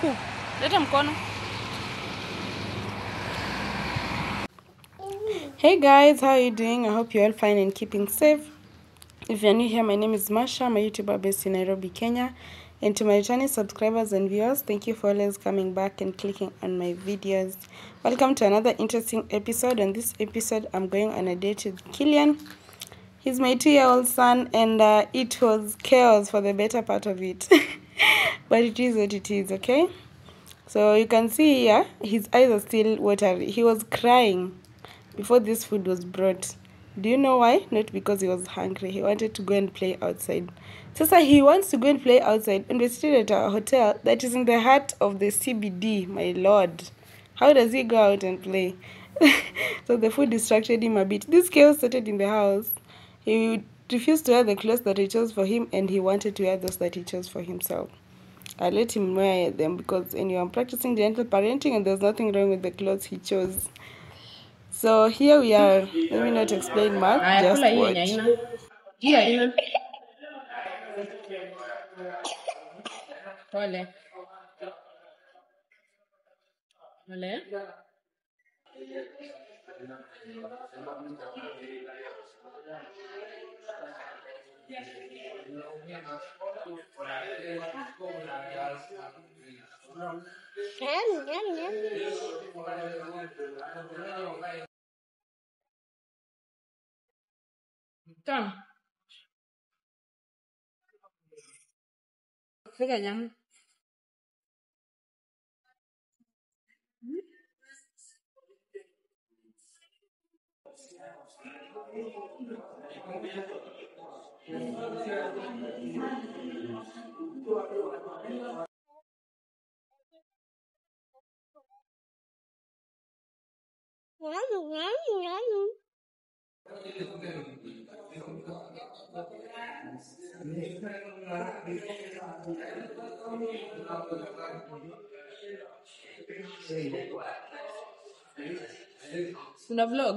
kuku. Leta mkono. Hey guys, how are you doing? I hope you're all fine and keeping safe. If you're new here, my name is Masha. My a YouTuber based in Nairobi, Kenya. And to my returning subscribers and viewers, thank you for always coming back and clicking on my videos. Welcome to another interesting episode. On this episode, I'm going on a date with Killian. He's my two-year-old son, and uh, it was chaos for the better part of it. but it is what it is, okay? So you can see here, his eyes are still watery. He was crying before this food was brought. Do you know why? Not because he was hungry. He wanted to go and play outside. Sasa he wants to go and play outside, and we're still at a hotel that is in the heart of the CBD, my lord. How does he go out and play? so the food distracted him a bit. This chaos started in the house. He refused to wear the clothes that he chose for him, and he wanted to wear those that he chose for himself. I let him wear them because anyway, I'm practicing gentle parenting, and there's nothing wrong with the clothes he chose. So here we are. Let me not explain much. Just kula hii yenye Ngán, ngán, ngán. Trăng. Thế cả nhắn. Una vlog?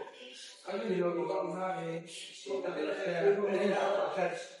Allora io lo guardavo e stavo per terra,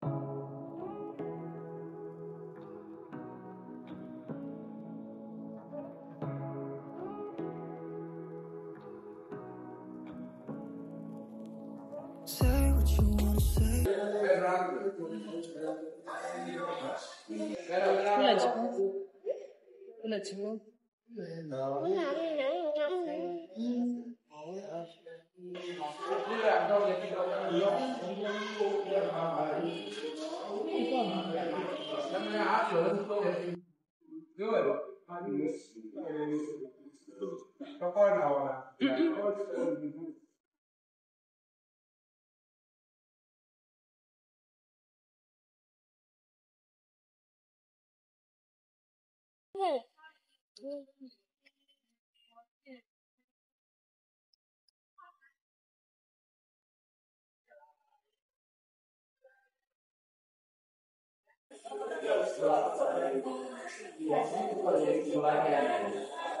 嗯嗯嗯嗯嗯嗯嗯嗯我就是爱你，爱你就是我爱你。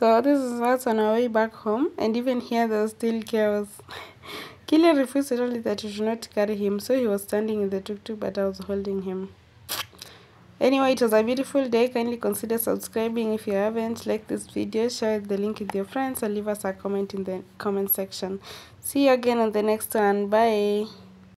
So this is us on our way back home and even here there was still chaos. Killian refused totally that you should not carry him so he was standing in the tuk-tuk but I was holding him anyway it was a beautiful day. Kindly consider subscribing if you haven't. Like this video share the link with your friends and leave us a comment in the comment section. See you again on the next one. Bye.